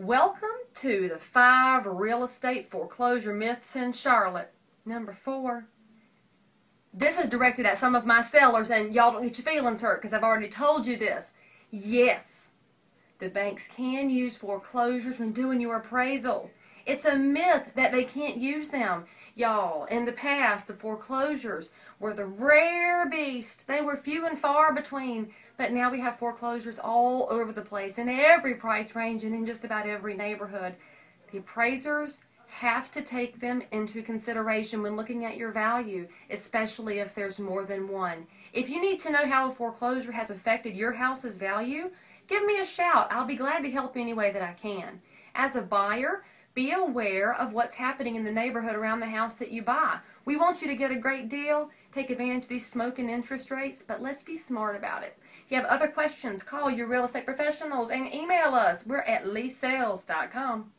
Welcome to the five real estate foreclosure myths in Charlotte. Number four. This is directed at some of my sellers, and y'all don't get your feelings hurt because I've already told you this. Yes, the banks can use foreclosures when doing your appraisal. It's a myth that they can't use them. Y'all, in the past, the foreclosures were the rare beast. They were few and far between. But now we have foreclosures all over the place, in every price range and in just about every neighborhood. The appraisers have to take them into consideration when looking at your value, especially if there's more than one. If you need to know how a foreclosure has affected your house's value, give me a shout. I'll be glad to help any way that I can. As a buyer, be aware of what's happening in the neighborhood around the house that you buy. We want you to get a great deal, take advantage of these smoking interest rates, but let's be smart about it. If you have other questions, call your real estate professionals and email us. We're at leighsells.com.